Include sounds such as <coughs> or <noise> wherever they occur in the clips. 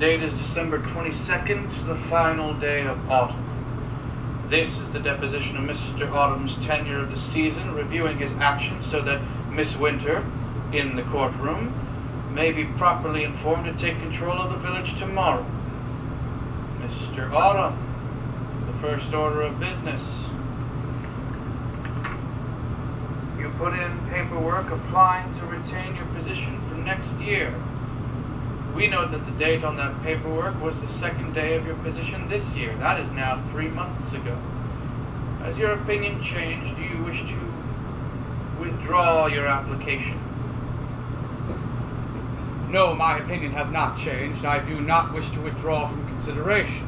date is December 22nd, the final day of autumn. This is the deposition of Mr. Autumn's tenure of the season, reviewing his actions so that Miss Winter, in the courtroom, may be properly informed to take control of the village tomorrow. Mr. Autumn, the first order of business. You put in paperwork applying to retain your position for next year. We know that the date on that paperwork was the second day of your position this year. That is now three months ago. Has your opinion changed? Do you wish to withdraw your application? No, my opinion has not changed. I do not wish to withdraw from consideration.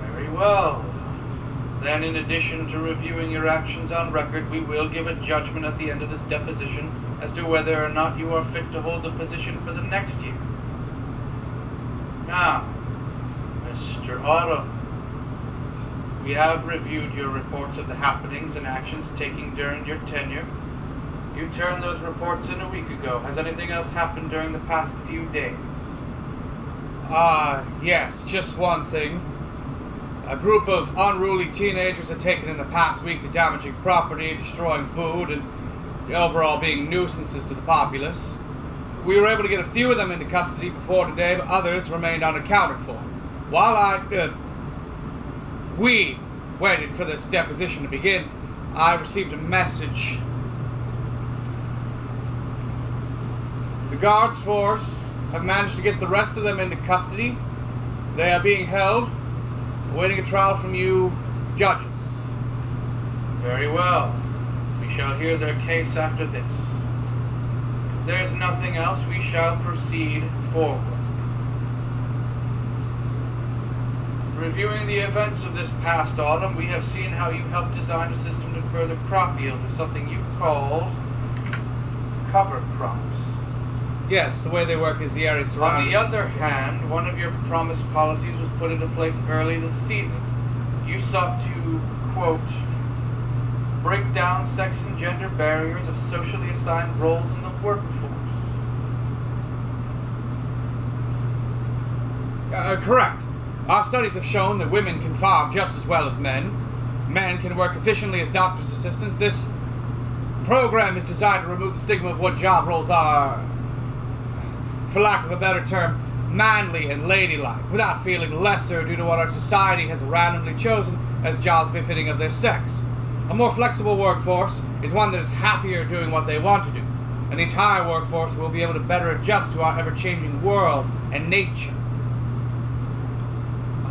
Very well. Then, in addition to reviewing your actions on record, we will give a judgment at the end of this deposition as to whether or not you are fit to hold the position for the next year. Now, Mr. Autumn, we have reviewed your reports of the happenings and actions taken during your tenure. You turned those reports in a week ago. Has anything else happened during the past few days? Ah, yes, just one thing. A group of unruly teenagers had taken in the past week to damaging property, destroying food, and overall being nuisances to the populace. We were able to get a few of them into custody before today, but others remained unaccounted for. While I, uh, we waited for this deposition to begin, I received a message. The guards force have managed to get the rest of them into custody. They are being held, awaiting a trial from you judges. Very well. We shall hear their case after this. If there's nothing else, we shall proceed forward. Reviewing the events of this past autumn, we have seen how you helped design a system to further crop yield with something you called cover crops. Yes, the way they work is the area On the other hand, one of your promised policies was put into place early this season. You sought to, quote, break down sex and gender barriers of socially assigned roles in the workforce. Uh, correct. Our studies have shown that women can farm just as well as men. Men can work efficiently as doctor's assistants. This program is designed to remove the stigma of what job roles are, for lack of a better term, manly and ladylike, without feeling lesser due to what our society has randomly chosen as jobs befitting of their sex. A more flexible workforce is one that is happier doing what they want to do, the entire workforce will be able to better adjust to our ever changing world and nature.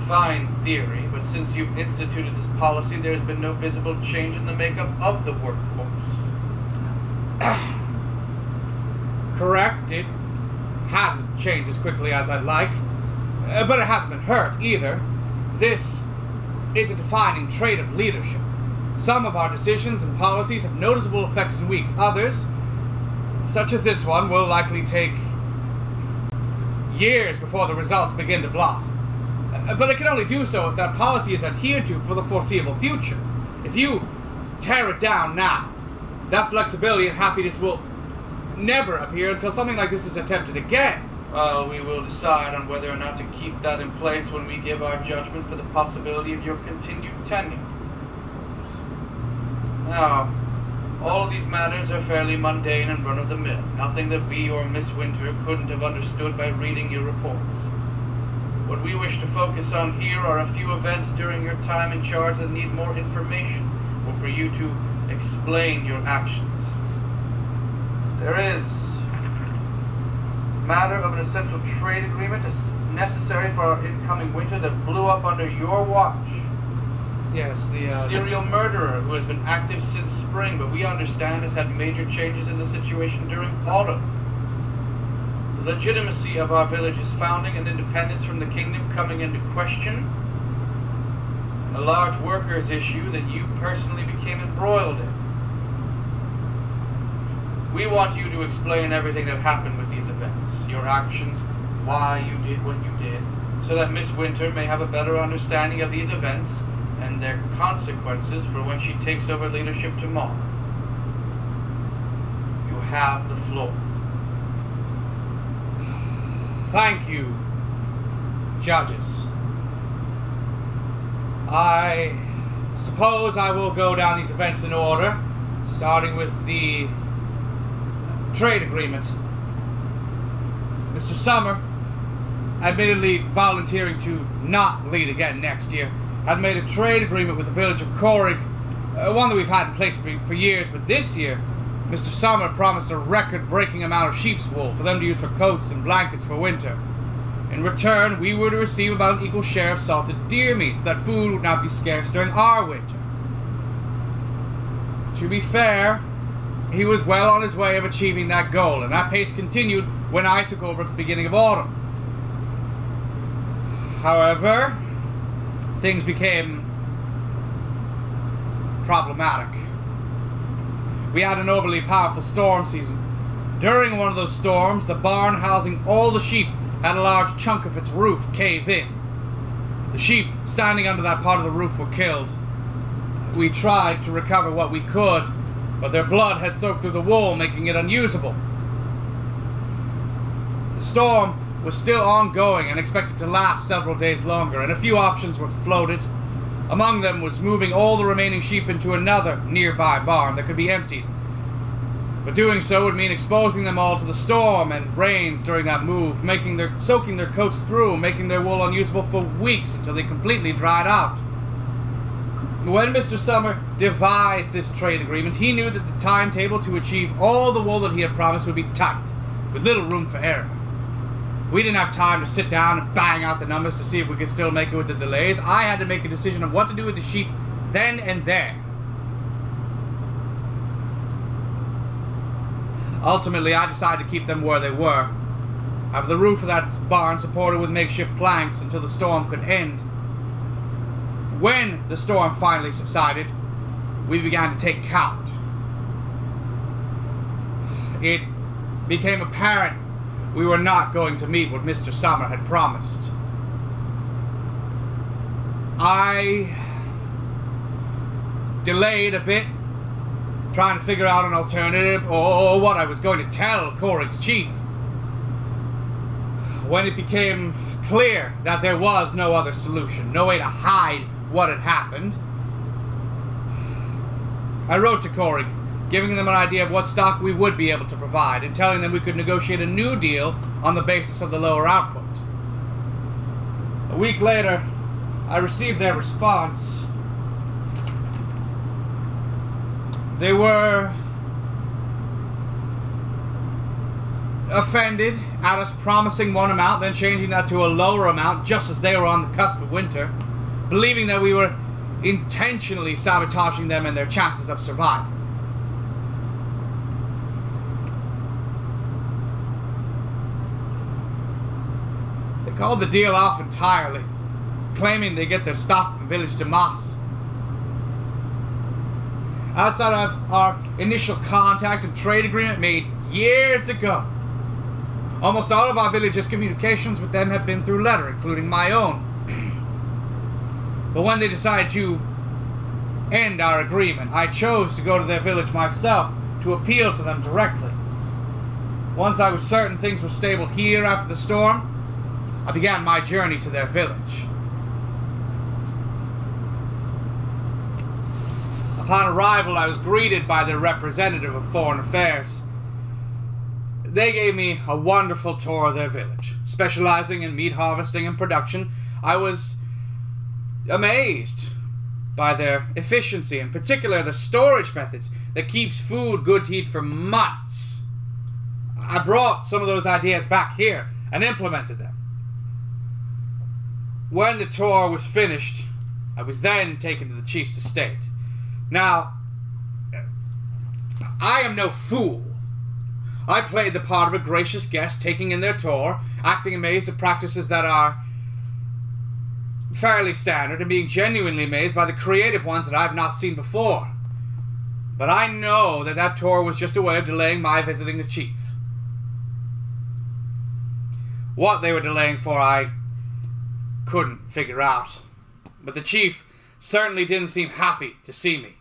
Fine theory, but since you've instituted this policy, there's been no visible change in the makeup of the workforce. <coughs> Correct, it hasn't changed as quickly as I'd like, uh, but it hasn't been hurt either. This is a defining trait of leadership. Some of our decisions and policies have noticeable effects in weeks. Others, such as this one, will likely take years before the results begin to blossom. Uh, But it can only do so if that policy is adhered to for the foreseeable future. If you tear it down now, that flexibility and happiness will never appear until something like this is attempted again. Well, we will decide on whether or not to keep that in place when we give our judgment for the possibility of your continued tenure. Now, all these matters are fairly mundane and run of the mill. Nothing that we or Miss Winter couldn't have understood by reading your reports. What we wish to focus on here are a few events during your time in charge that need more information, or for you to explain your actions. There is matter of an essential trade agreement necessary for our incoming winter that blew up under your watch. Yes, the uh, Serial murderer who has been active since spring, but we understand has had major changes in the situation during autumn. Legitimacy of our village's founding and independence from the kingdom coming into question. A large workers' issue that you personally became embroiled in. We want you to explain everything that happened with these events, your actions, why you did what you did, so that Miss Winter may have a better understanding of these events and their consequences for when she takes over leadership tomorrow. You have the floor. Thank you, judges. I suppose I will go down these events in order, starting with the trade agreement. Mr. Summer, admittedly volunteering to not lead again next year, had made a trade agreement with the village of Corrig, uh, one that we've had in place for, for years, but this year, Mr. Summer promised a record breaking amount of sheep's wool for them to use for coats and blankets for winter. In return, we were to receive about an equal share of salted deer meat so that food would not be scarce during our winter. To be fair, he was well on his way of achieving that goal, and that pace continued when I took over at the beginning of autumn. However, things became problematic. We had an overly powerful storm season. During one of those storms, the barn housing all the sheep had a large chunk of its roof cave in. The sheep standing under that part of the roof were killed. We tried to recover what we could, but their blood had soaked through the wool, making it unusable. The storm was still ongoing and expected to last several days longer, and a few options were floated. Among them was moving all the remaining sheep into another nearby barn that could be emptied but doing so would mean exposing them all to the storm and rains during that move, making their soaking their coats through, making their wool unusable for weeks until they completely dried out. When Mr. Summer devised this trade agreement, he knew that the timetable to achieve all the wool that he had promised would be tight, with little room for error. We didn't have time to sit down and bang out the numbers to see if we could still make it with the delays. I had to make a decision of what to do with the sheep then and there. Ultimately, I decided to keep them where they were, have the roof of that barn supported with makeshift planks until the storm could end. When the storm finally subsided, we began to take count. It became apparent we were not going to meet what Mr. Summer had promised. I delayed a bit trying to figure out an alternative or what I was going to tell Corrig's chief. When it became clear that there was no other solution, no way to hide what had happened, I wrote to Corrig, giving them an idea of what stock we would be able to provide and telling them we could negotiate a new deal on the basis of the lower output. A week later, I received their response They were offended at us promising one amount, then changing that to a lower amount just as they were on the cusp of winter, believing that we were intentionally sabotaging them and their chances of survival. Called the deal off entirely, claiming they get their stock from Village Damas outside of our initial contact and trade agreement made years ago. Almost all of our village's communications with them have been through letter, including my own. but when they decided to end our agreement, I chose to go to their village myself to appeal to them directly. Once I was certain things were stable here after the storm, I began my journey to their village. Upon arrival, I was greeted by their representative of Foreign Affairs. They gave me a wonderful tour of their village. Specializing in meat harvesting and production, I was amazed by their efficiency, in particular the storage methods that keeps food good to eat for months. I brought some of those ideas back here and implemented them. When the tour was finished, I was then taken to the chief's estate. Now, I am no fool. I played the part of a gracious guest taking in their tour, acting amazed at practices that are fairly standard, and being genuinely amazed by the creative ones that I've not seen before. But I know that that tour was just a way of delaying my visiting the chief. What they were delaying for, I couldn't figure out. But the chief certainly didn't seem happy to see me.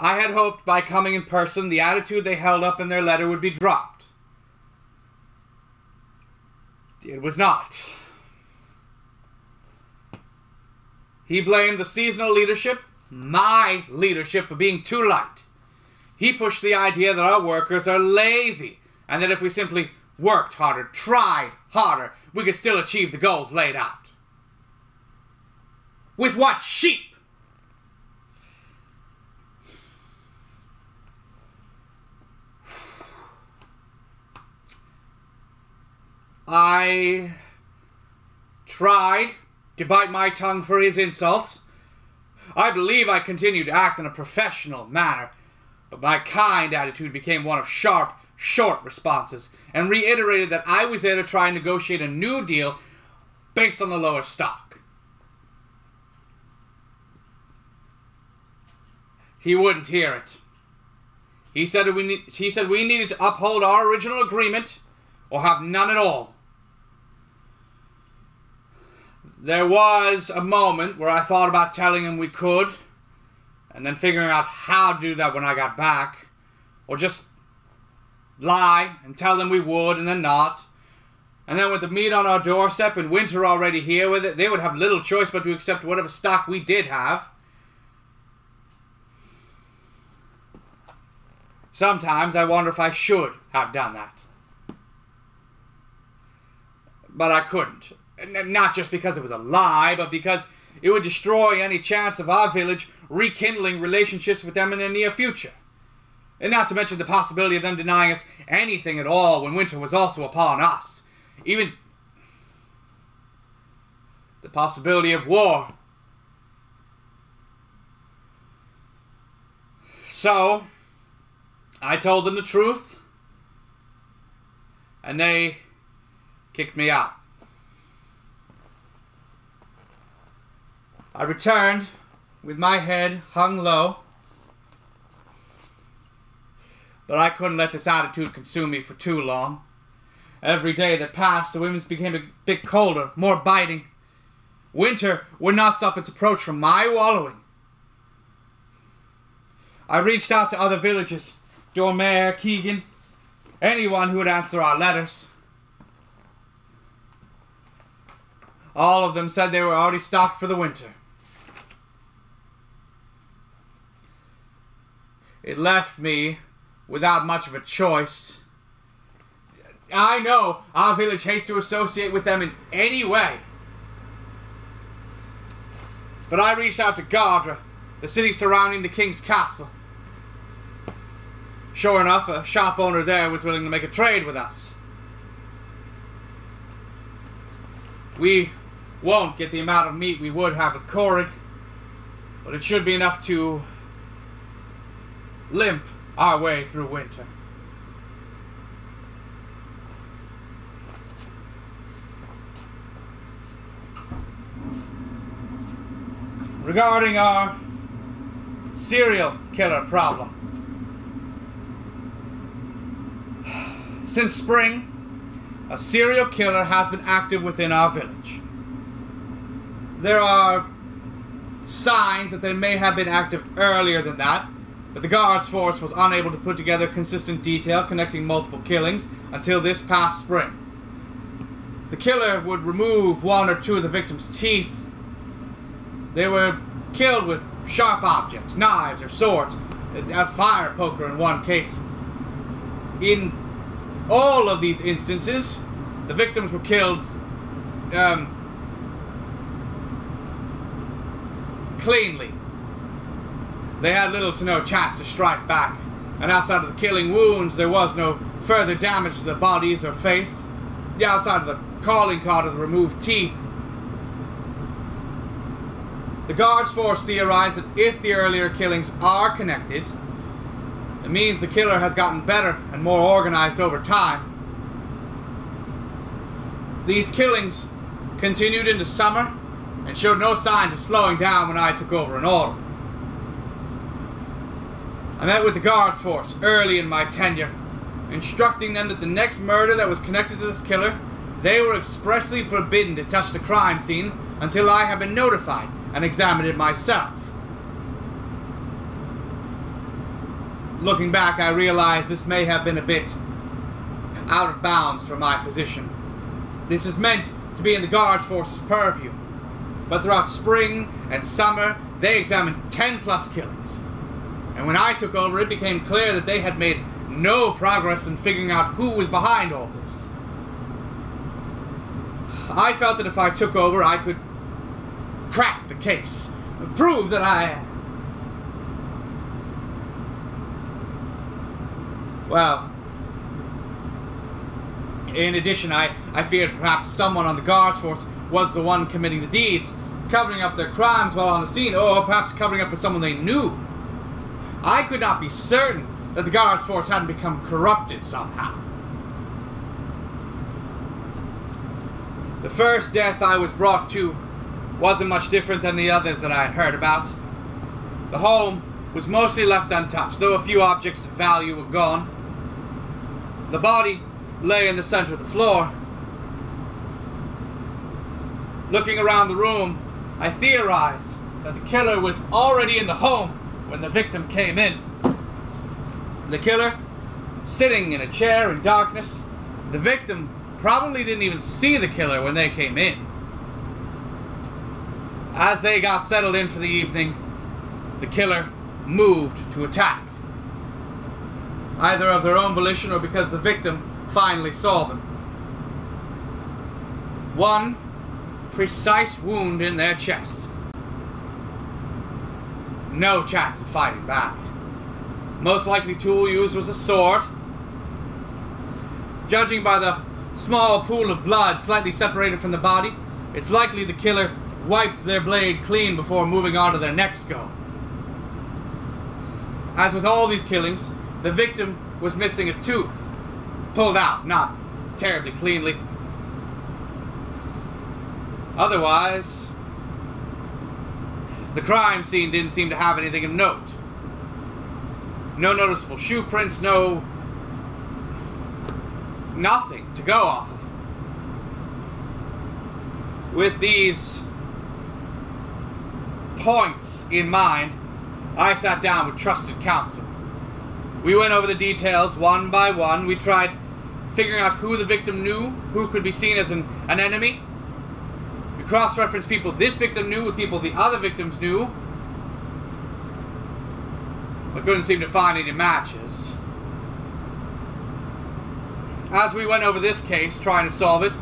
I had hoped by coming in person the attitude they held up in their letter would be dropped. It was not. He blamed the seasonal leadership, my leadership, for being too light. He pushed the idea that our workers are lazy and that if we simply worked harder, tried harder, we could still achieve the goals laid out. With what sheep? I tried to bite my tongue for his insults. I believe I continued to act in a professional manner, but my kind attitude became one of sharp, short responses and reiterated that I was there to try and negotiate a new deal based on the lower stock. He wouldn't hear it. He said we need, he said we needed to uphold our original agreement or have none at all. There was a moment where I thought about telling him we could, and then figuring out how to do that when I got back, or just lie and tell them we would and then not. And then with the meat on our doorstep and winter already here with it, they would have little choice but to accept whatever stock we did have. Sometimes I wonder if I should have done that. But I couldn't. Not just because it was a lie, but because it would destroy any chance of our village rekindling relationships with them in the near future. And not to mention the possibility of them denying us anything at all when winter was also upon us. Even the possibility of war. So, I told them the truth, and they kicked me out. I returned with my head hung low, but I couldn't let this attitude consume me for too long. Every day that passed, the winds became a bit colder, more biting. Winter would not stop its approach from my wallowing. I reached out to other villages, Dormare, Keegan, anyone who would answer our letters. All of them said they were already stocked for the winter. It left me without much of a choice. I know our village hates to associate with them in any way. But I reached out to Gardra, the city surrounding the king's castle. Sure enough, a shop owner there was willing to make a trade with us. We won't get the amount of meat we would have with Corrig, but it should be enough to limp our way through winter. Regarding our serial killer problem. Since spring, a serial killer has been active within our village. There are signs that they may have been active earlier than that, but the guards force was unable to put together consistent detail connecting multiple killings until this past spring. The killer would remove one or two of the victim's teeth. They were killed with sharp objects, knives or swords, a fire poker in one case. In all of these instances, the victims were killed um, cleanly. They had little to no chance to strike back, and outside of the killing wounds, there was no further damage to the bodies or face. The outside of the calling card of the removed teeth, the guards force theorized that if the earlier killings are connected, it means the killer has gotten better and more organized over time. These killings continued into summer and showed no signs of slowing down when I took over in autumn. I met with the guards force early in my tenure, instructing them that the next murder that was connected to this killer, they were expressly forbidden to touch the crime scene until I had been notified and examined it myself. looking back, I realize this may have been a bit out of bounds for my position. This is meant to be in the Guards Force's purview. But throughout spring and summer, they examined 10 plus killings. And when I took over, it became clear that they had made no progress in figuring out who was behind all this. I felt that if I took over, I could crack the case, prove that I. Well, in addition, I, I feared perhaps someone on the guards force was the one committing the deeds, covering up their crimes while on the scene, or perhaps covering up for someone they knew. I could not be certain that the guards force hadn't become corrupted somehow. The first death I was brought to wasn't much different than the others that I had heard about. The home was mostly left untouched, though a few objects of value were gone. The body lay in the center of the floor. Looking around the room, I theorized that the killer was already in the home when the victim came in. The killer, sitting in a chair in darkness, the victim probably didn't even see the killer when they came in. As they got settled in for the evening, the killer moved to attack. Either of their own volition or because the victim finally saw them. One precise wound in their chest. No chance of fighting back. Most likely tool used was a sword. Judging by the small pool of blood slightly separated from the body, it's likely the killer wiped their blade clean before moving on to their next go. As with all these killings, the victim was missing a tooth pulled out, not terribly cleanly. Otherwise, the crime scene didn't seem to have anything of note. No noticeable shoe prints, no. nothing to go off of. With these points in mind, I sat down with trusted counsel. We went over the details one by one. We tried figuring out who the victim knew, who could be seen as an, an enemy. We cross-reference people this victim knew with people the other victims knew. But couldn't seem to find any matches. As we went over this case, trying to solve it,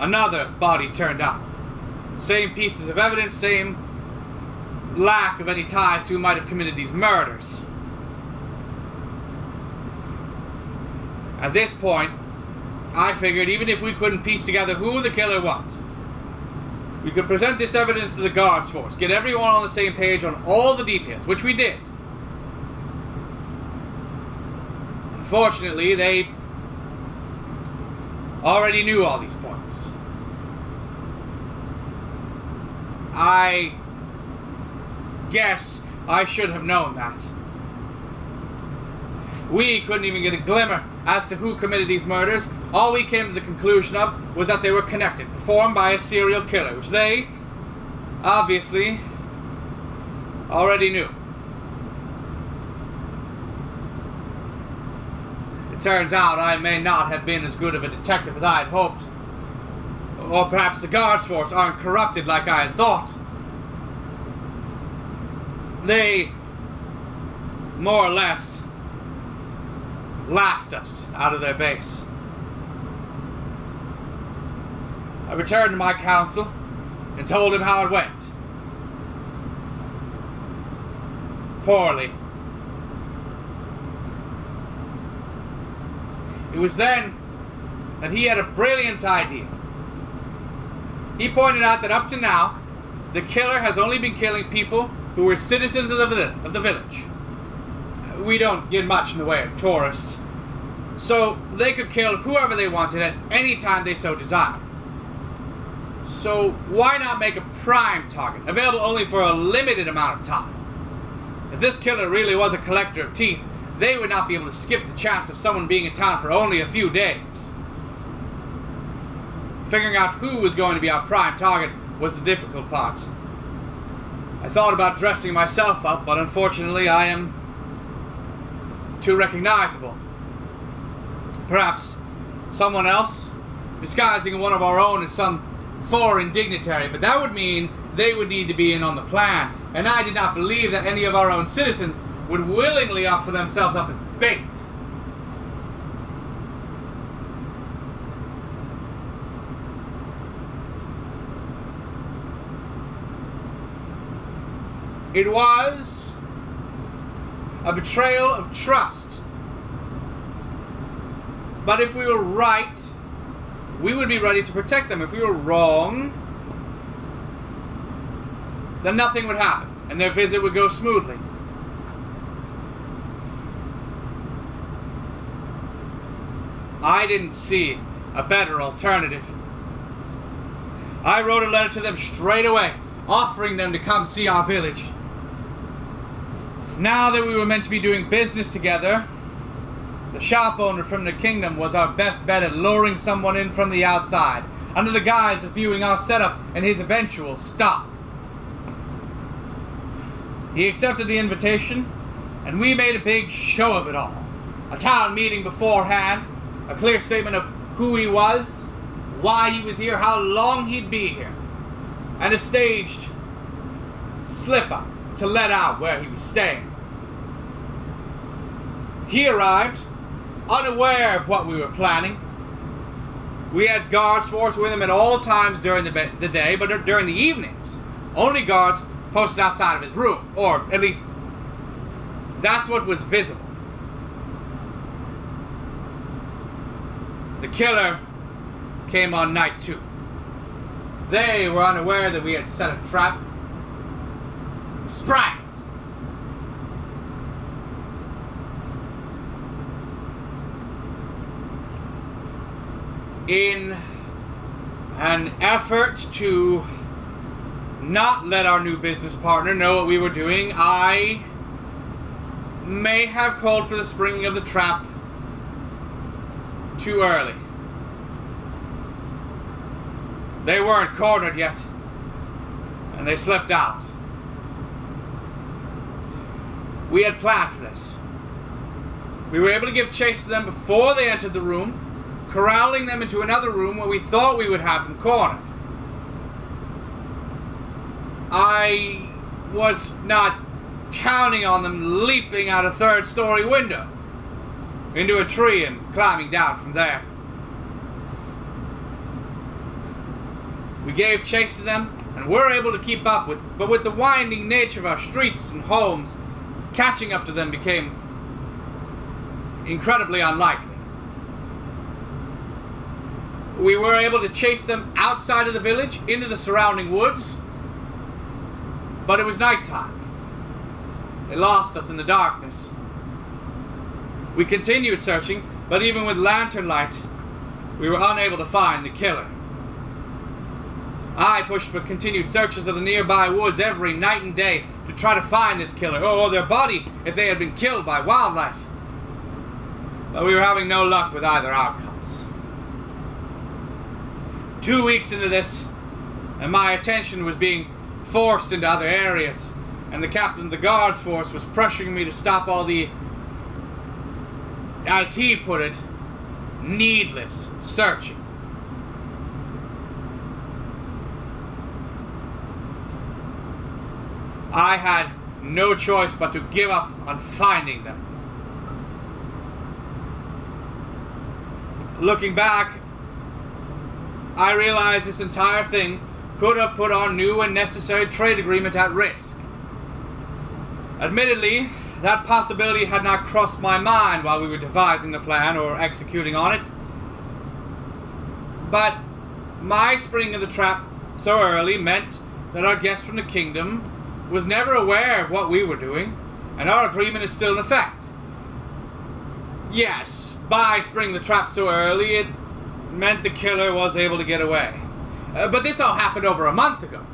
another body turned up. Same pieces of evidence, same lack of any ties to who might have committed these murders. At this point, I figured even if we couldn't piece together who the killer was, we could present this evidence to the guards force, get everyone on the same page on all the details, which we did. Unfortunately, they already knew all these points. I guess I should have known that. We couldn't even get a glimmer as to who committed these murders. All we came to the conclusion of was that they were connected, performed by a serial killer, which they, obviously, already knew. It turns out I may not have been as good of a detective as I had hoped. Or perhaps the guards force aren't corrupted like I had thought. They, more or less, laughed us out of their base. I returned to my counsel and told him how it went. Poorly. It was then that he had a brilliant idea. He pointed out that up to now, the killer has only been killing people who were citizens of the, of the village we don't get much in the way of tourists. So they could kill whoever they wanted at any time they so desired. So why not make a prime target, available only for a limited amount of time? If this killer really was a collector of teeth, they would not be able to skip the chance of someone being in town for only a few days. Figuring out who was going to be our prime target was the difficult part. I thought about dressing myself up, but unfortunately I am too recognizable. Perhaps someone else, disguising one of our own as some foreign dignitary, but that would mean they would need to be in on the plan, and I did not believe that any of our own citizens would willingly offer themselves up as bait. It was a betrayal of trust. But if we were right, we would be ready to protect them. If we were wrong, then nothing would happen and their visit would go smoothly. I didn't see a better alternative. I wrote a letter to them straight away, offering them to come see our village. Now that we were meant to be doing business together, the shop owner from the kingdom was our best bet at luring someone in from the outside, under the guise of viewing our setup and his eventual stock. He accepted the invitation, and we made a big show of it all. A town meeting beforehand, a clear statement of who he was, why he was here, how long he'd be here, and a staged slip up to let out where he was staying. He arrived, unaware of what we were planning. We had guards force with him at all times during the, the day, but during the evenings, only guards posted outside of his room, or at least that's what was visible. The killer came on night two. They were unaware that we had set a trap. Sprang in an effort to not let our new business partner know what we were doing, I may have called for the springing of the trap too early. They weren't cornered yet, and they slipped out. We had planned for this. We were able to give chase to them before they entered the room, corralling them into another room where we thought we would have them cornered. I was not counting on them leaping out a third story window into a tree and climbing down from there. We gave chase to them and were able to keep up with, but with the winding nature of our streets and homes, catching up to them became incredibly unlikely. We were able to chase them outside of the village into the surrounding woods, but it was nighttime. They lost us in the darkness. We continued searching, but even with lantern light, we were unable to find the killer. I pushed for continued searches of the nearby woods every night and day to try to find this killer, or their body if they had been killed by wildlife. But we were having no luck with either outcome. Two weeks into this, and my attention was being forced into other areas, and the captain of the guards force was pressuring me to stop all the, as he put it, needless searching. I had no choice but to give up on finding them. Looking back, I realize this entire thing could have put our new and necessary trade agreement at risk. Admittedly, that possibility had not crossed my mind while we were devising the plan or executing on it. But my spring of the trap so early meant that our guest from the kingdom was never aware of what we were doing, and our agreement is still in effect. Yes, by springing the trap so early, it meant the killer was able to get away. Uh, but this all happened over a month ago,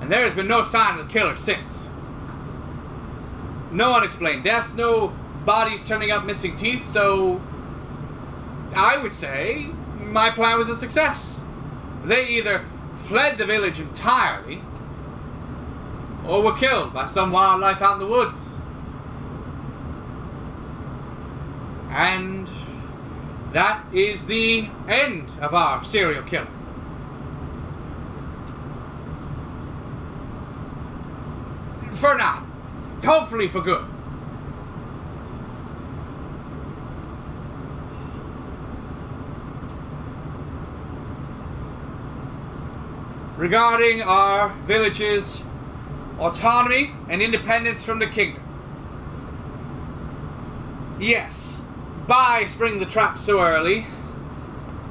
and there has been no sign of the killer since. No unexplained deaths, no bodies turning up missing teeth, so I would say my plan was a success. They either fled the village entirely or were killed by some wildlife out in the woods. And that is the end of our serial killer. For now. Hopefully for good. Regarding our village's autonomy and independence from the kingdom. Yes, by springing the trap so early,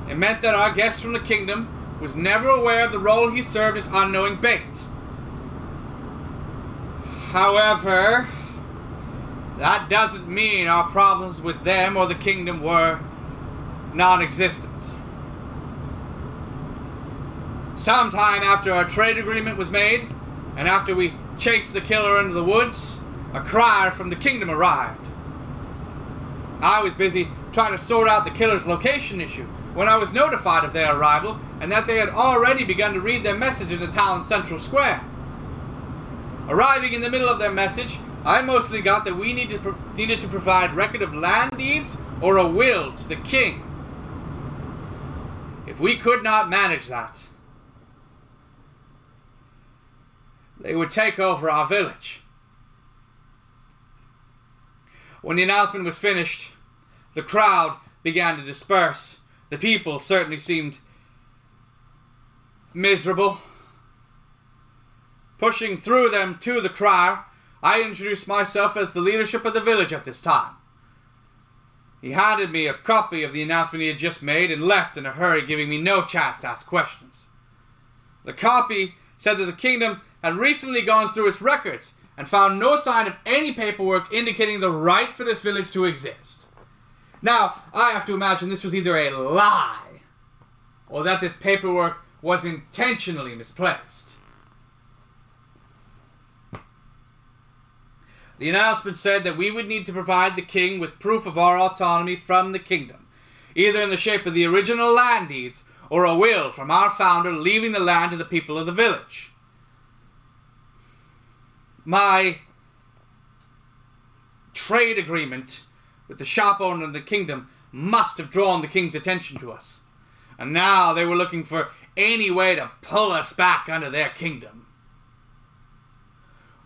it meant that our guest from the kingdom was never aware of the role he served as unknowing bait. However, that doesn't mean our problems with them or the kingdom were non existent. Sometime after our trade agreement was made, and after we chased the killer into the woods, a crier from the kingdom arrived. I was busy trying to sort out the killer's location issue when I was notified of their arrival and that they had already begun to read their message in the town's central square. Arriving in the middle of their message, I mostly got that we needed to, needed to provide record of land deeds or a will to the king. If we could not manage that, they would take over our village. When the announcement was finished, the crowd began to disperse. The people certainly seemed miserable. Pushing through them to the crier, I introduced myself as the leadership of the village at this time. He handed me a copy of the announcement he had just made and left in a hurry, giving me no chance to ask questions. The copy said that the kingdom had recently gone through its records and found no sign of any paperwork indicating the right for this village to exist. Now, I have to imagine this was either a lie or that this paperwork was intentionally misplaced. The announcement said that we would need to provide the king with proof of our autonomy from the kingdom, either in the shape of the original land deeds or a will from our founder leaving the land to the people of the village. My trade agreement with the shop owner of the kingdom must have drawn the king's attention to us. And now they were looking for any way to pull us back under their kingdom.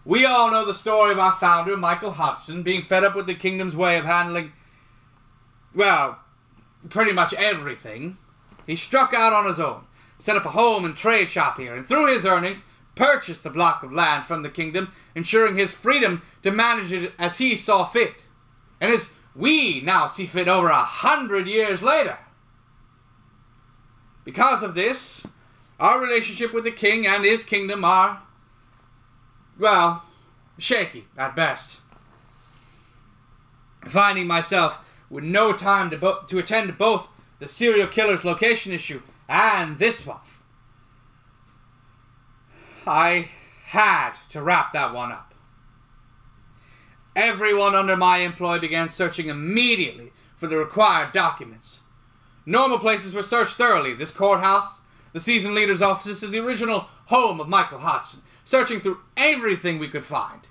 We all know the story of our founder, Michael Hodgson, being fed up with the kingdom's way of handling, well, pretty much everything. He struck out on his own, set up a home and trade shop here, and through his earnings, purchased the block of land from the kingdom, ensuring his freedom to manage it as he saw fit. And as we now see fit over a hundred years later. Because of this, our relationship with the king and his kingdom are well, shaky at best. Finding myself with no time to, to attend to both the serial killer's location issue and this one, I had to wrap that one up. Everyone under my employ began searching immediately for the required documents. Normal places were searched thoroughly this courthouse, the season leader's offices, the original home of Michael Hodgson, searching through everything we could find.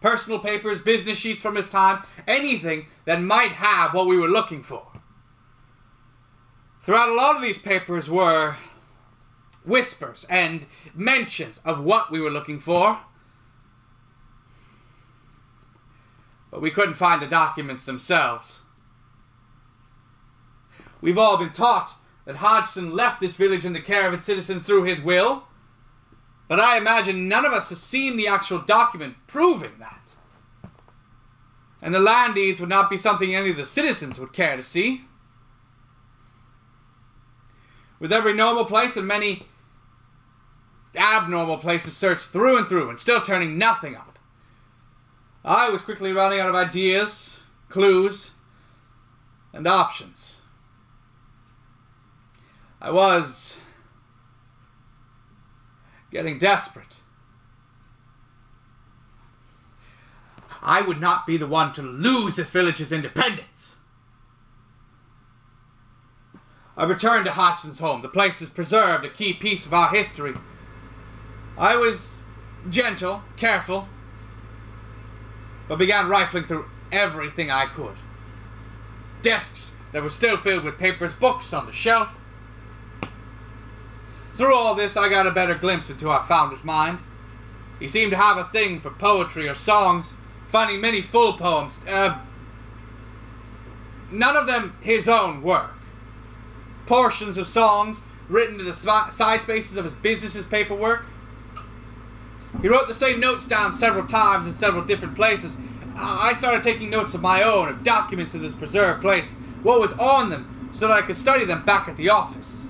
Personal papers, business sheets from his time, anything that might have what we were looking for. Throughout a lot of these papers were whispers and mentions of what we were looking for. But we couldn't find the documents themselves. We've all been taught that Hodgson left this village in the care of its citizens through his will, but I imagine none of us has seen the actual document proving that. And the land deeds would not be something any of the citizens would care to see. With every normal place and many abnormal places searched through and through and still turning nothing up. I was quickly running out of ideas, clues, and options. I was getting desperate. I would not be the one to lose this village's independence. I returned to Hodgson's home. The place is preserved a key piece of our history. I was gentle, careful, but began rifling through everything I could. desks that were still filled with papers, books on the shelf. Through all this, I got a better glimpse into our founder's mind. He seemed to have a thing for poetry or songs, finding many full poems, uh, none of them his own work. Portions of songs written to the side spaces of his business's paperwork. He wrote the same notes down several times in several different places. I started taking notes of my own, of documents in this preserved place, what was on them, so that I could study them back at the office.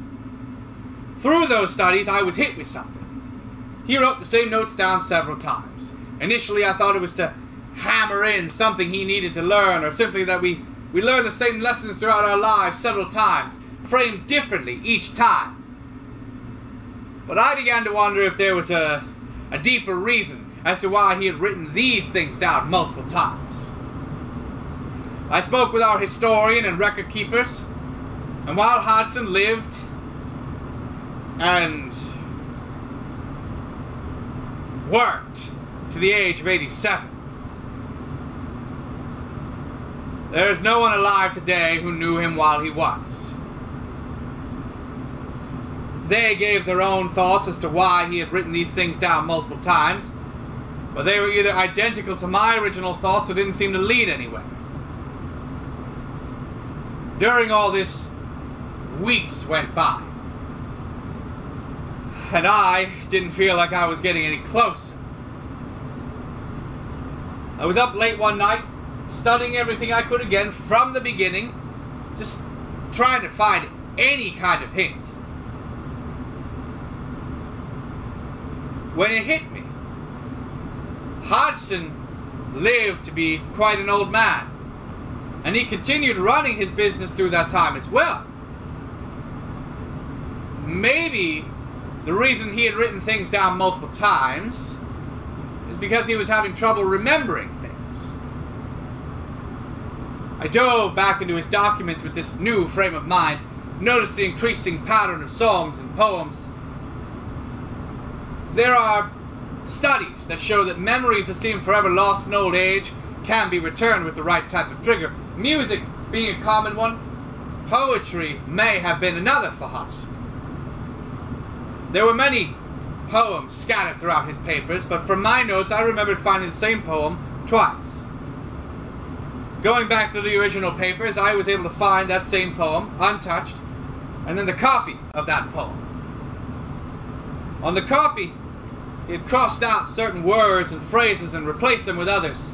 Through those studies, I was hit with something. He wrote the same notes down several times. Initially, I thought it was to hammer in something he needed to learn, or simply that we, we learn the same lessons throughout our lives several times, framed differently each time. But I began to wonder if there was a, a deeper reason as to why he had written these things down multiple times. I spoke with our historian and record keepers, and while Hodgson lived and worked to the age of 87, there is no one alive today who knew him while he was. They gave their own thoughts as to why he had written these things down multiple times, but they were either identical to my original thoughts or didn't seem to lead anywhere. During all this, weeks went by. And I didn't feel like I was getting any closer. I was up late one night, studying everything I could again from the beginning, just trying to find any kind of hint. When it hit me. Hodgson lived to be quite an old man, and he continued running his business through that time as well. Maybe the reason he had written things down multiple times is because he was having trouble remembering things. I dove back into his documents with this new frame of mind, noticed the increasing pattern of songs and poems there are studies that show that memories that seem forever lost in old age can be returned with the right type of trigger. Music being a common one, poetry may have been another for Hobbes. There were many poems scattered throughout his papers, but from my notes I remembered finding the same poem twice. Going back to the original papers, I was able to find that same poem, untouched, and then the copy of that poem. On the copy, he had crossed out certain words and phrases and replaced them with others.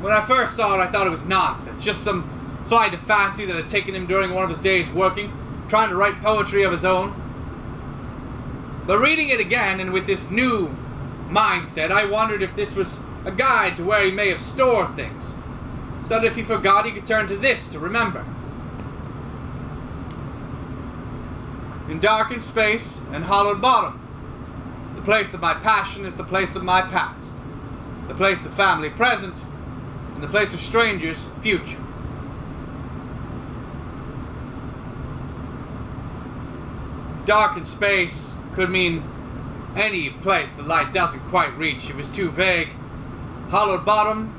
When I first saw it, I thought it was nonsense. Just some flight of fancy that had taken him during one of his days working, trying to write poetry of his own. But reading it again, and with this new mindset, I wondered if this was a guide to where he may have stored things, so that if he forgot, he could turn to this to remember. In darkened space and hollowed bottom, place of my passion is the place of my past, the place of family present, and the place of strangers future. Darkened space could mean any place the light doesn't quite reach. It was too vague. Hollowed bottom,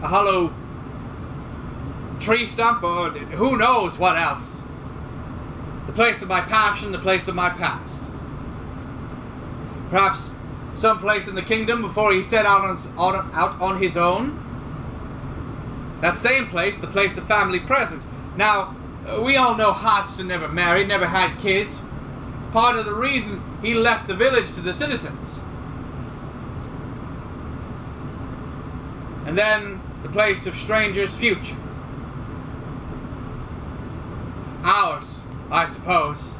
a hollow tree stump, or who knows what else. The place of my passion, the place of my past. Perhaps someplace in the kingdom before he set out on, out on his own? That same place, the place of family present. Now, we all know Hodgson never married, never had kids. Part of the reason he left the village to the citizens. And then the place of strangers' future. Ours, I suppose.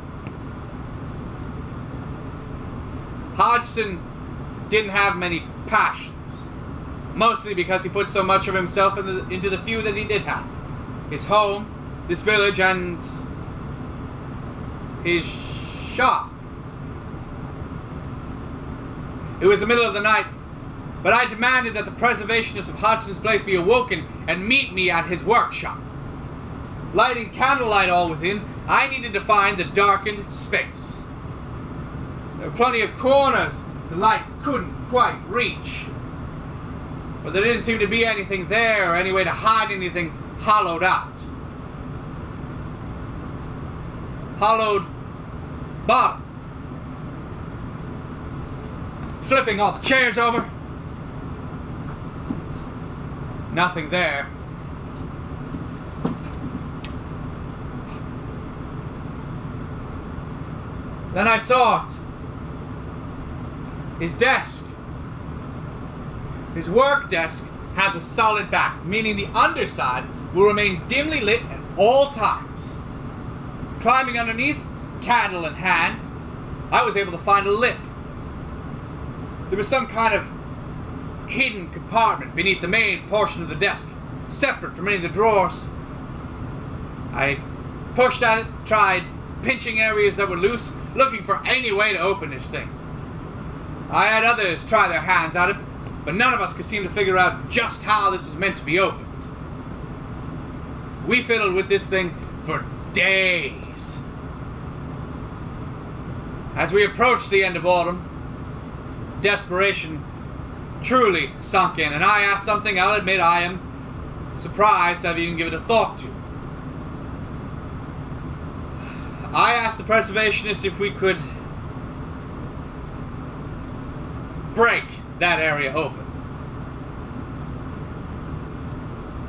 Hodgson didn't have many passions, mostly because he put so much of himself in the, into the few that he did have his home, this village, and his shop. It was the middle of the night, but I demanded that the preservationist of Hodgson's place be awoken and meet me at his workshop. Lighting candlelight all within, I needed to find the darkened space. There were plenty of corners the light couldn't quite reach. But there didn't seem to be anything there or any way to hide anything hollowed out. Hollowed bottom. Flipping all the chairs over. Nothing there. Then I saw it. His desk. His work desk has a solid back, meaning the underside will remain dimly lit at all times. Climbing underneath, candle in hand, I was able to find a lip. There was some kind of hidden compartment beneath the main portion of the desk, separate from any of the drawers. I pushed at it, tried pinching areas that were loose, looking for any way to open this thing. I had others try their hands at it, but none of us could seem to figure out just how this was meant to be opened. We fiddled with this thing for days. As we approached the end of autumn, desperation truly sunk in, and I asked something I'll admit I am surprised to have even given a thought to. I asked the preservationist if we could break that area open.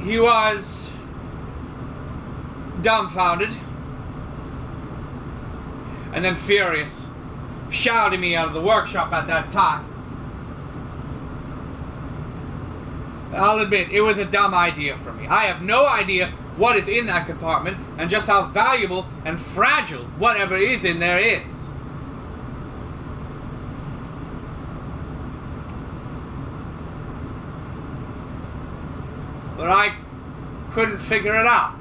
He was dumbfounded and then furious, shouting me out of the workshop at that time. I'll admit, it was a dumb idea for me. I have no idea what is in that compartment and just how valuable and fragile whatever is in there is. But I couldn't figure it out.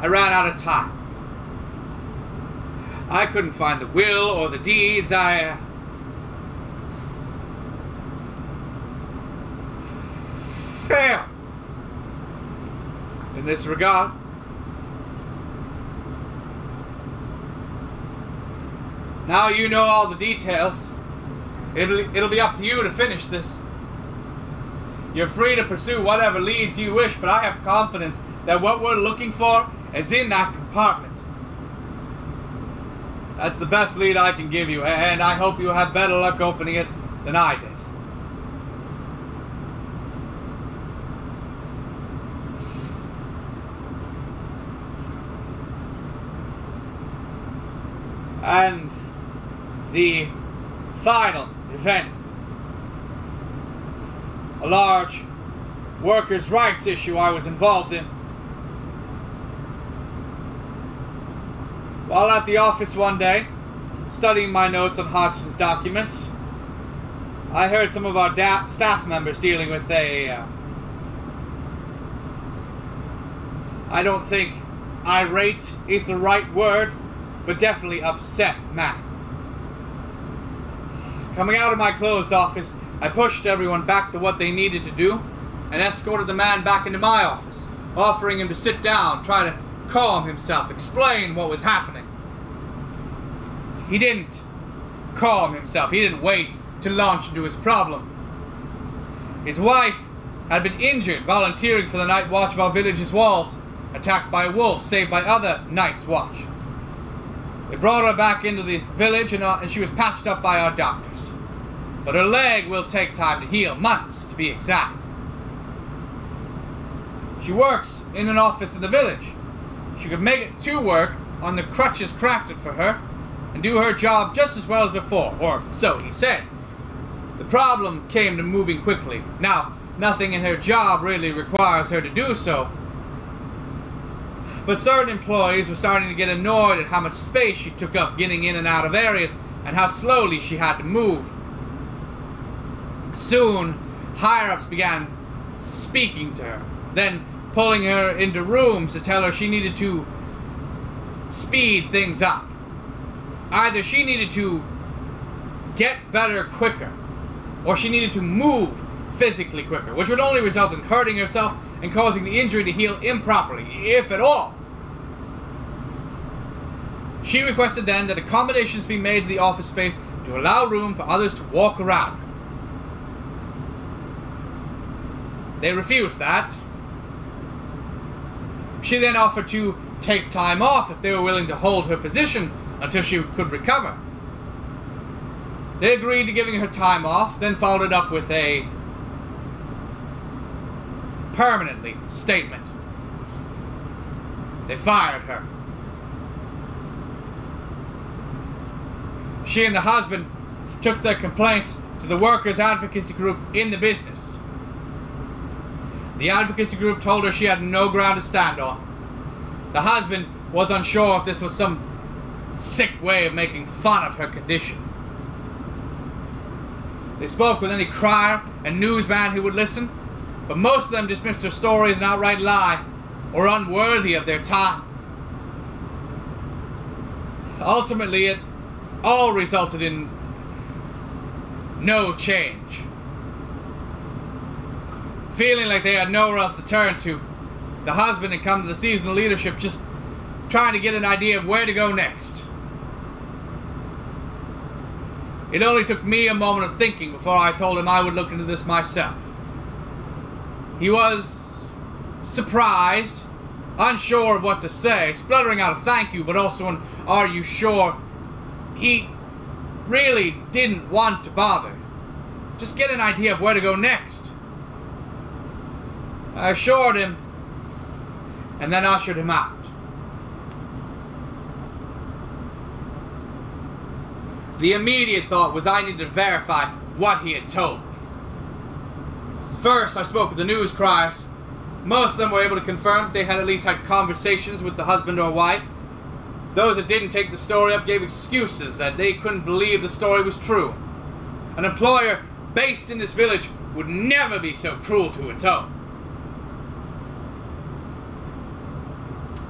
I ran out of time. I couldn't find the will or the deeds. I. Uh, failed in this regard. Now you know all the details. It'll, it'll be up to you to finish this. You're free to pursue whatever leads you wish, but I have confidence that what we're looking for is in that compartment. That's the best lead I can give you, and I hope you have better luck opening it than I did. And the final event. A large workers' rights issue I was involved in. While at the office one day, studying my notes on Hodgson's documents, I heard some of our staff members dealing with a. Uh, I don't think irate is the right word, but definitely upset man. Coming out of my closed office, I pushed everyone back to what they needed to do and escorted the man back into my office, offering him to sit down, try to calm himself, explain what was happening. He didn't calm himself, he didn't wait to launch into his problem. His wife had been injured volunteering for the night watch of our village's walls, attacked by a wolf, saved by other night's watch. They brought her back into the village and, uh, and she was patched up by our doctors. But her leg will take time to heal, months to be exact. She works in an office in the village. She could make it to work on the crutches crafted for her and do her job just as well as before, or so he said. The problem came to moving quickly. Now, nothing in her job really requires her to do so, but certain employees were starting to get annoyed at how much space she took up getting in and out of areas and how slowly she had to move. Soon, higher ups began speaking to her, then pulling her into rooms to tell her she needed to speed things up. Either she needed to get better quicker, or she needed to move physically quicker, which would only result in hurting herself and causing the injury to heal improperly, if at all. She requested then that accommodations be made to the office space to allow room for others to walk around. They refused that. She then offered to take time off if they were willing to hold her position until she could recover. They agreed to giving her time off, then followed it up with a permanently statement. They fired her. She and the husband took their complaints to the workers' advocacy group in the business. The advocacy group told her she had no ground to stand on. The husband was unsure if this was some sick way of making fun of her condition. They spoke with any crier and newsman who would listen, but most of them dismissed her story as an outright lie or unworthy of their time. Ultimately, it all resulted in no change. Feeling like they had nowhere else to turn to, the husband had come to the seasonal leadership just trying to get an idea of where to go next. It only took me a moment of thinking before I told him I would look into this myself. He was surprised, unsure of what to say, spluttering out a thank you, but also an are you sure? He really didn't want to bother. Just get an idea of where to go next. I assured him and then ushered him out. The immediate thought was I needed to verify what he had told me. First, I spoke with the news criers. Most of them were able to confirm that they had at least had conversations with the husband or wife. Those that didn't take the story up gave excuses that they couldn't believe the story was true. An employer based in this village would never be so cruel to its own.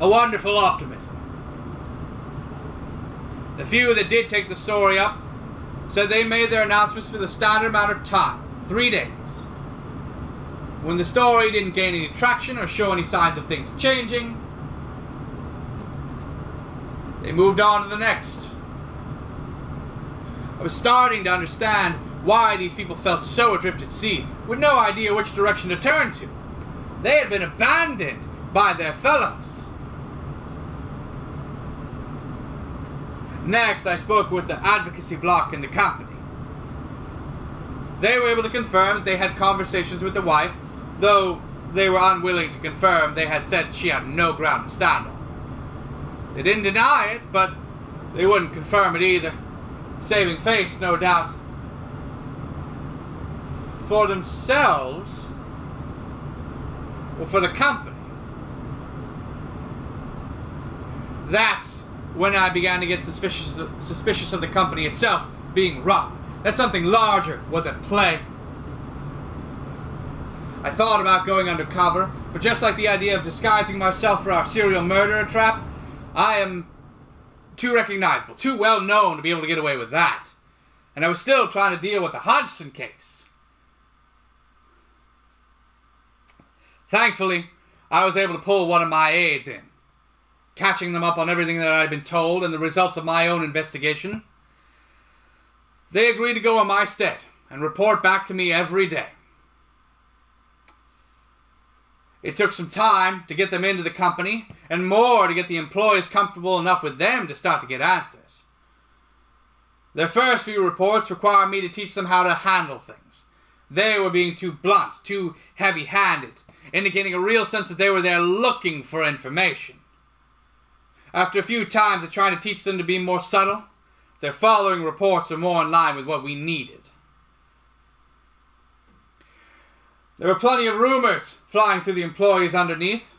A wonderful optimism. The few that did take the story up said they made their announcements for the standard amount of time three days. When the story didn't gain any traction or show any signs of things changing, they moved on to the next. I was starting to understand why these people felt so adrift at sea, with no idea which direction to turn to. They had been abandoned by their fellows. Next, I spoke with the advocacy block in the company. They were able to confirm that they had conversations with the wife, though they were unwilling to confirm they had said she had no ground to stand on. They didn't deny it, but they wouldn't confirm it either. Saving face, no doubt. For themselves, or for the company. That's when I began to get suspicious suspicious of the company itself being run. That something larger was at play. I thought about going undercover, but just like the idea of disguising myself for our serial murderer trap, I am too recognizable, too well known to be able to get away with that. And I was still trying to deal with the Hodgson case. Thankfully, I was able to pull one of my aides in catching them up on everything that I'd been told and the results of my own investigation. They agreed to go in my stead and report back to me every day. It took some time to get them into the company, and more to get the employees comfortable enough with them to start to get answers. Their first few reports required me to teach them how to handle things. They were being too blunt, too heavy handed, indicating a real sense that they were there looking for information. After a few times of trying to teach them to be more subtle, their following reports are more in line with what we needed. There were plenty of rumors flying through the employees underneath.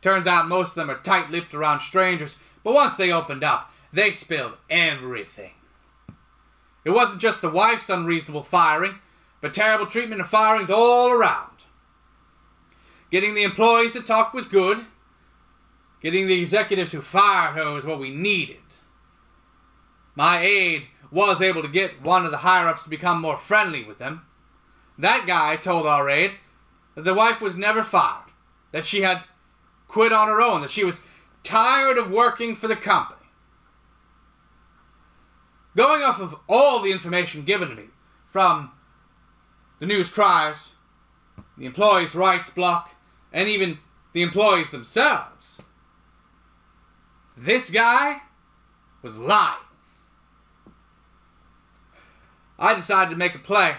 Turns out most of them are tight lipped around strangers, but once they opened up, they spilled everything. It wasn't just the wife's unreasonable firing, but terrible treatment and firings all around. Getting the employees to talk was good, Getting the executives who fired her was what we needed. My aide was able to get one of the higher ups to become more friendly with them. That guy told our aide that the wife was never fired, that she had quit on her own, that she was tired of working for the company. Going off of all the information given to me from the news criers, the employees' rights block, and even the employees themselves. This guy was lying. I decided to make a play.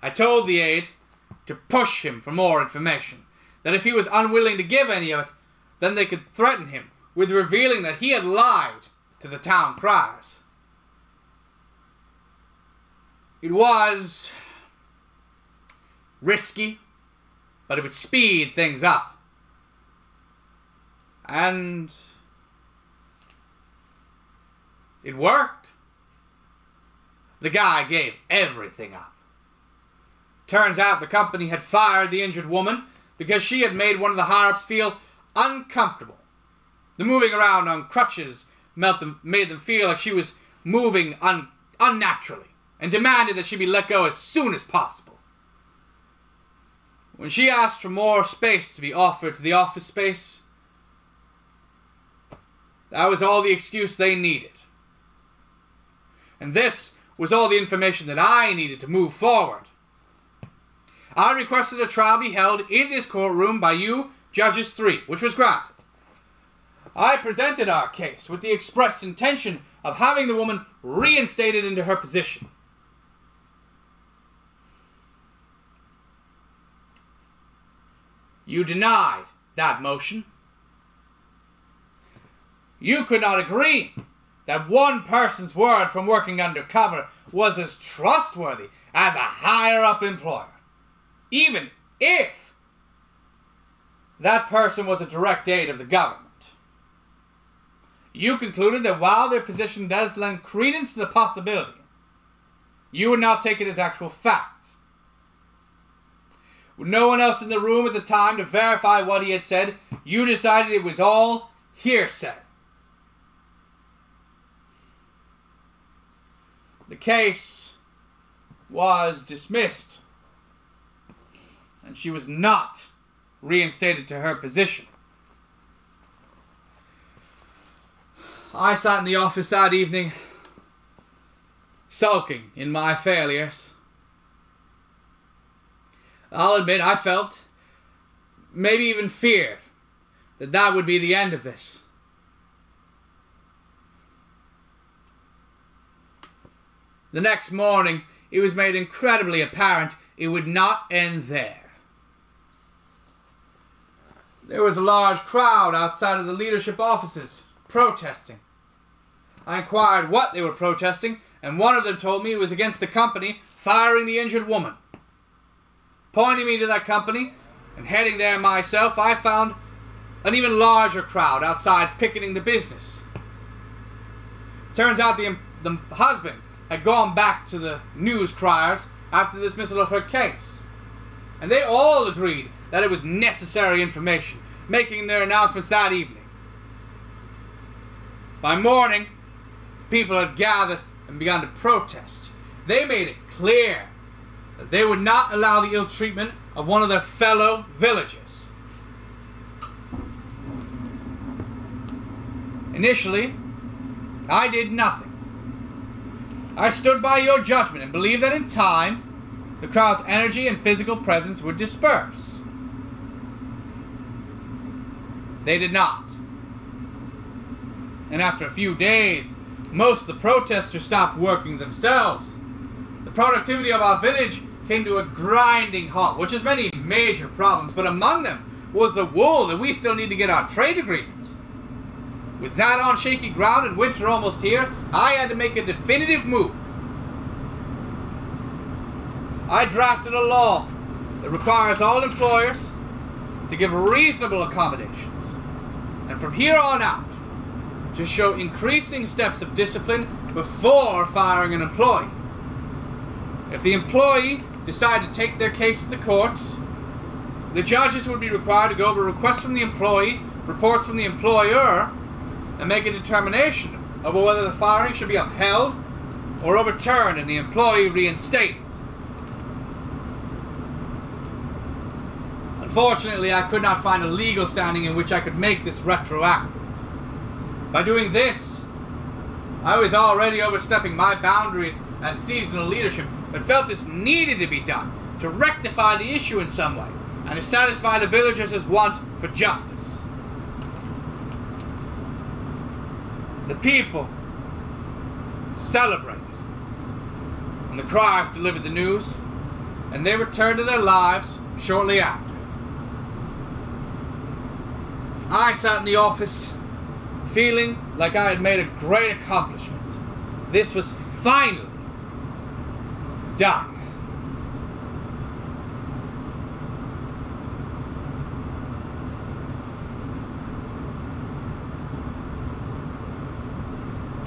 I told the aide to push him for more information, that if he was unwilling to give any of it, then they could threaten him with revealing that he had lied to the town criers. It was risky, but it would speed things up. And it worked. The guy gave everything up. Turns out the company had fired the injured woman because she had made one of the higher ups feel uncomfortable. The moving around on crutches them, made them feel like she was moving un, unnaturally and demanded that she be let go as soon as possible. When she asked for more space to be offered to the office space, that was all the excuse they needed. And this was all the information that I needed to move forward. I requested a trial be held in this courtroom by you, Judges 3, which was granted. I presented our case with the express intention of having the woman reinstated into her position. You denied that motion. You could not agree that one person's word from working undercover was as trustworthy as a higher up employer, even if that person was a direct aide of the government. You concluded that while their position does lend credence to the possibility, you would not take it as actual fact. With no one else in the room at the time to verify what he had said, you decided it was all hearsay. The case was dismissed, and she was not reinstated to her position. I sat in the office that evening, sulking in my failures. I'll admit I felt, maybe even feared, that that would be the end of this. The next morning, it was made incredibly apparent it would not end there. There was a large crowd outside of the leadership offices, protesting. I inquired what they were protesting, and one of them told me it was against the company firing the injured woman. Pointing me to that company and heading there myself, I found an even larger crowd outside picketing the business. Turns out the, the husband had gone back to the news criers after the dismissal of her case. And they all agreed that it was necessary information, making their announcements that evening. By morning, people had gathered and begun to protest. They made it clear that they would not allow the ill treatment of one of their fellow villagers. Initially, I did nothing. I stood by your judgment and believed that in time, the crowd's energy and physical presence would disperse. They did not. And after a few days, most of the protesters stopped working themselves. The productivity of our village came to a grinding halt, which has many major problems, but among them was the wool that we still need to get our trade agreement. With that on shaky ground and winter almost here, I had to make a definitive move. I drafted a law that requires all employers to give reasonable accommodations. And from here on out, to show increasing steps of discipline before firing an employee. If the employee decide to take their case to the courts, the judges would be required to go over requests from the employee, reports from the employer, and make a determination over whether the firing should be upheld or overturned and the employee reinstated. Unfortunately, I could not find a legal standing in which I could make this retroactive. By doing this, I was already overstepping my boundaries as seasonal leadership but felt this needed to be done to rectify the issue in some way and to satisfy the villagers' want for justice. The people celebrated when the criers delivered the news, and they returned to their lives shortly after. I sat in the office feeling like I had made a great accomplishment. This was finally done.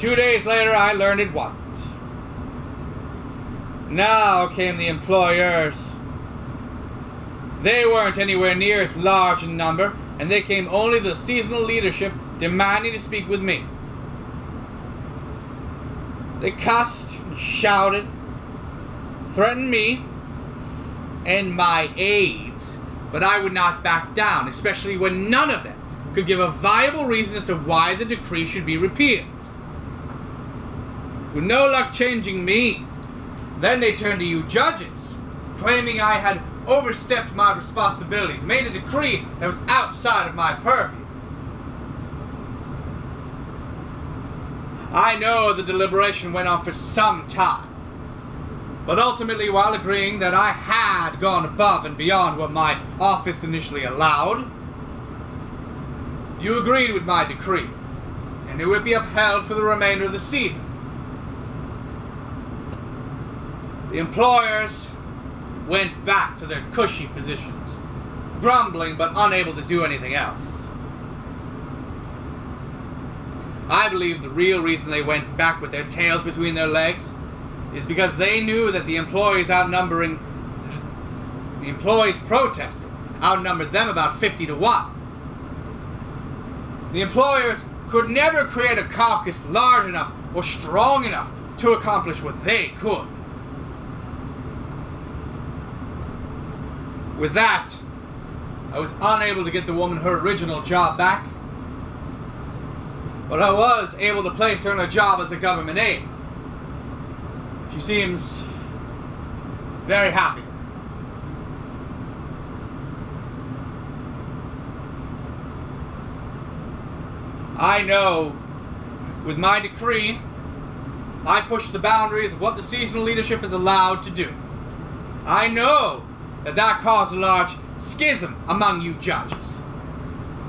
Two days later, I learned it wasn't. Now came the employers. They weren't anywhere near as large in number, and they came only the seasonal leadership demanding to speak with me. They cussed and shouted, threatened me and my aides, but I would not back down, especially when none of them could give a viable reason as to why the decree should be repealed. With no luck changing me, then they turned to you judges, claiming I had overstepped my responsibilities, made a decree that was outside of my purview. I know the deliberation went on for some time, but ultimately, while agreeing that I had gone above and beyond what my office initially allowed, you agreed with my decree, and it would be upheld for the remainder of the season. The employers went back to their cushy positions, grumbling but unable to do anything else. I believe the real reason they went back with their tails between their legs is because they knew that the employees outnumbering the employees protesting outnumbered them about 50 to 1. The employers could never create a caucus large enough or strong enough to accomplish what they could. With that, I was unable to get the woman her original job back, but I was able to place her in a job as a government aide. She seems very happy. I know with my decree, I push the boundaries of what the seasonal leadership is allowed to do. I know that that caused a large schism among you judges,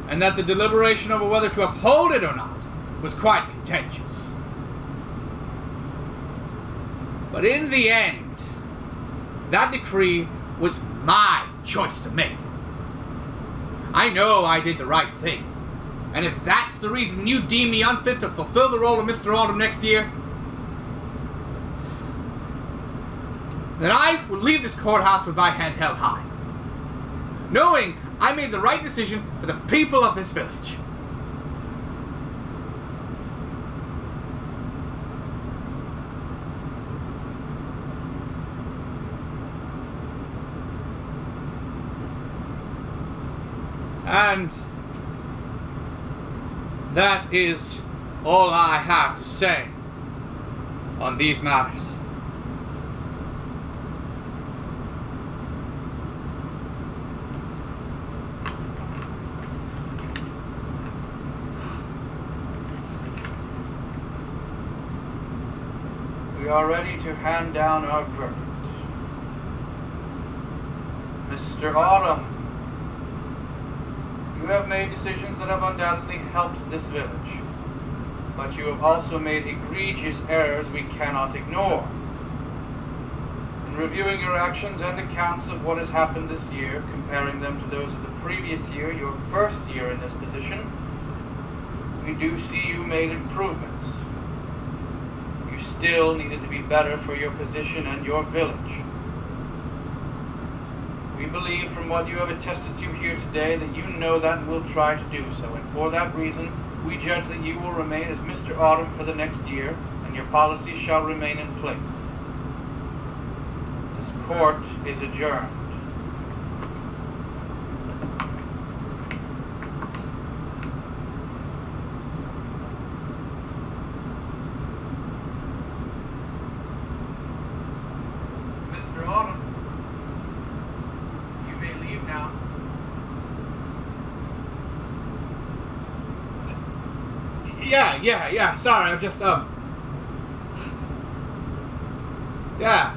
and that the deliberation over whether to uphold it or not was quite contentious. But in the end, that decree was my choice to make. I know I did the right thing. And if that's the reason you deem me unfit to fulfill the role of Mr. Autumn next year, then I will leave this courthouse with my head held high, knowing I made the right decision for the people of this village. And that is all I have to say on these matters. We are ready to hand down our verdict. Mr. Autumn, you have made decisions that have undoubtedly helped this village, but you have also made egregious errors we cannot ignore. In reviewing your actions and accounts of what has happened this year, comparing them to those of the previous year, your first year in this position, we do see you made improvements. Still needed to be better for your position and your village. We believe from what you have attested to here today that you know that and will try to do so, and for that reason, we judge that you will remain as Mr. Autumn for the next year, and your policy shall remain in place. This court is adjourned. Mr. Autumn. Yeah. Sorry, I'm just um. <sighs> Yeah.